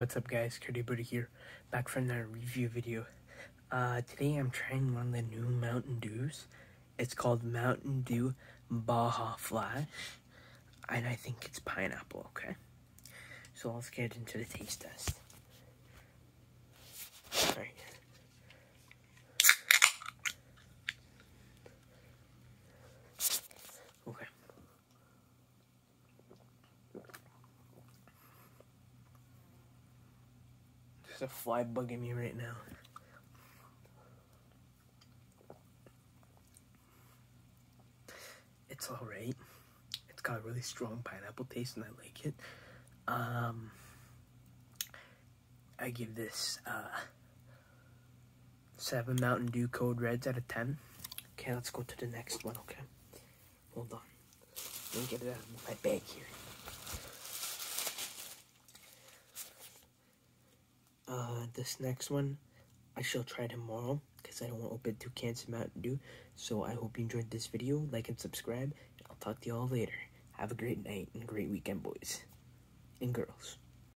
What's up guys, Curti Birdie here, back from that review video. Uh, today I'm trying one of the new Mountain Dews. It's called Mountain Dew Baja Flash, and I think it's pineapple, okay? So let's get into the taste test. Alright. Okay. There's a fly bugging me right now. It's alright. It's got a really strong pineapple taste and I like it. Um, I give this uh, 7 Mountain Dew Code Reds out of 10. Okay, let's go to the next one, okay? Hold on. Let me get it out of my bag here. Uh, this next one, I shall try tomorrow because I don't want to open two cans of Mountain Dew. So I hope you enjoyed this video. Like and subscribe. And I'll talk to you all later. Have a great night and great weekend, boys and girls.